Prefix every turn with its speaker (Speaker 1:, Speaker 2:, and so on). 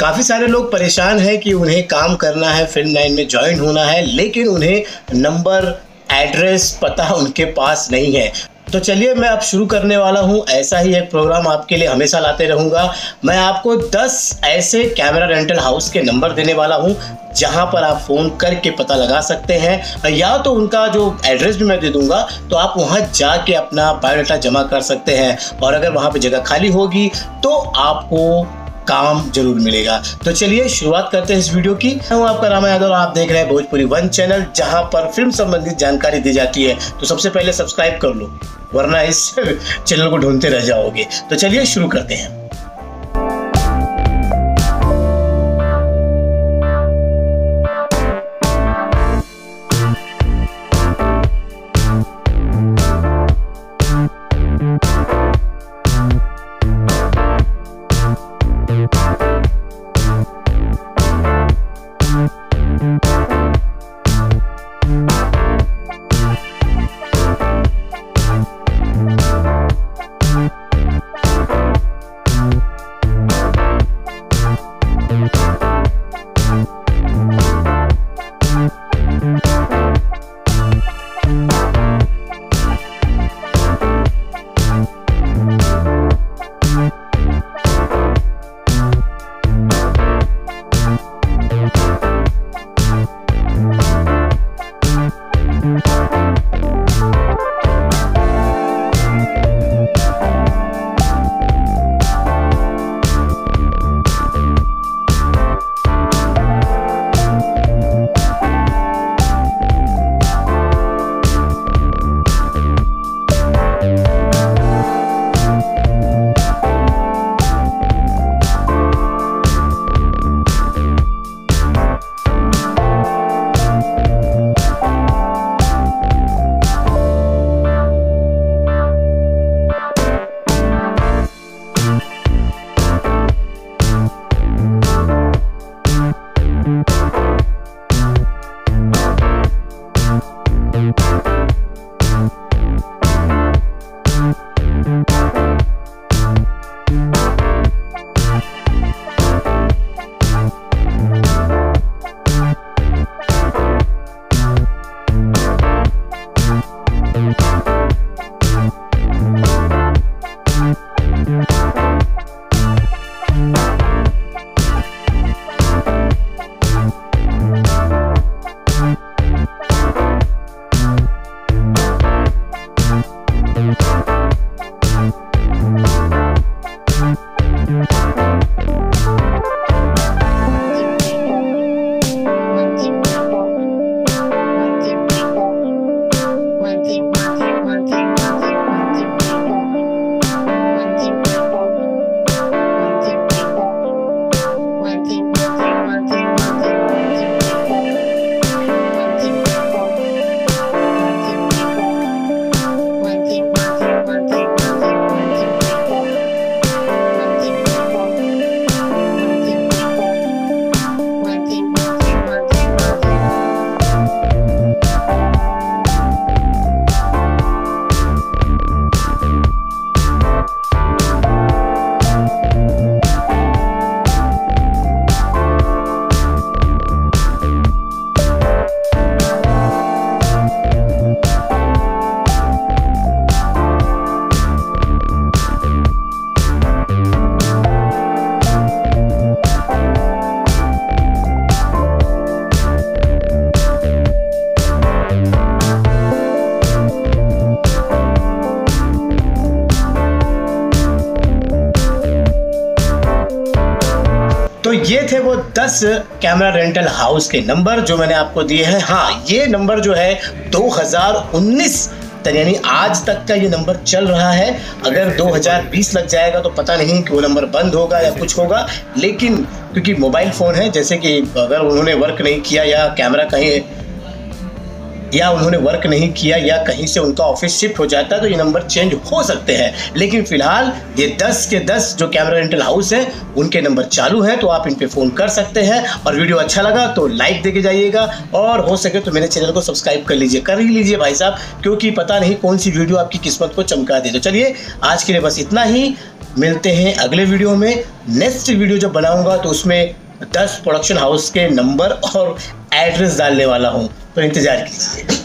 Speaker 1: काफ़ी सारे लोग परेशान हैं कि उन्हें काम करना है, फ़िल्म लाइन में ज्वाइन होना है, लेकिन उन्हें नंबर एड्रेस पता उनके पास नहीं है। तो चलिए मैं अब शुरू करने वाला हूँ। ऐसा ही एक प्रोग्राम आपके लिए हमेशा लाते रहूँगा। मैं आपको 10 ऐसे कैमरा रेंटल हाउस के नंबर देने वाला हूँ, जहाँ पर आप फ़ोन करके पता लगा सकते हैं। या तो उनका जो एड्रेस भी मैं दे दूँगा तो आप वहाँ जाके अपना बायोडाटा जमा कर सकते हैं। और अगर वहाँ पर जगह खाली होगी तो आपको काम ज़रूर मिलेगा। तो चलिए, शुरुआत करते हैं इस वीडियो की। हूँ आपका रामा यादव और आप देख रहे हैं भोजपुरी वन चैनल, जहाँ पर फ़िल्म संबंधित जानकारी दी जाती है। तो सबसे पहले सब्सक्राइब कर लो, वरना इस चैनल को ढूंढते रह जाओगे। तो चलिए, शुरू करते हैं। तो ये थे वो 10 कैमरा रेंटल हाउस के नंबर जो मैंने आपको दिए हैं। हाँ ये नंबर जो है 2019 तक, यानी आज तक का ये नंबर चल रहा है। अगर 2020 लग जाएगा तो पता नहीं कि वो नंबर बंद होगा या कुछ होगा, लेकिन क्योंकि मोबाइल फ़ोन है, जैसे कि अगर उन्होंने वर्क नहीं किया या कैमरा कहीं या उन्होंने वर्क नहीं किया या कहीं से उनका ऑफ़िस शिफ्ट हो जाता है तो ये नंबर चेंज हो सकते हैं। लेकिन फ़िलहाल ये 10 के 10 जो कैमरा रेंटल हाउस है, उनके नंबर चालू हैं तो आप इन पर फ़ोन कर सकते हैं। और वीडियो अच्छा लगा तो लाइक देके जाइएगा। और हो सके तो मेरे चैनल को सब्सक्राइब कर लीजिए। कर ही लीजिए भाई साहब, क्योंकि पता नहीं कौन सी वीडियो आपकी किस्मत को चमका दे। तो चलिए, आज के लिए बस इतना ही। मिलते हैं अगले वीडियो में। नेक्स्ट वीडियो जब बनाऊँगा तो उसमें दस प्रोडक्शन हाउस के नंबर और एड्रेस डालने वाला हूँ। तो इंतज़ार कीजिए।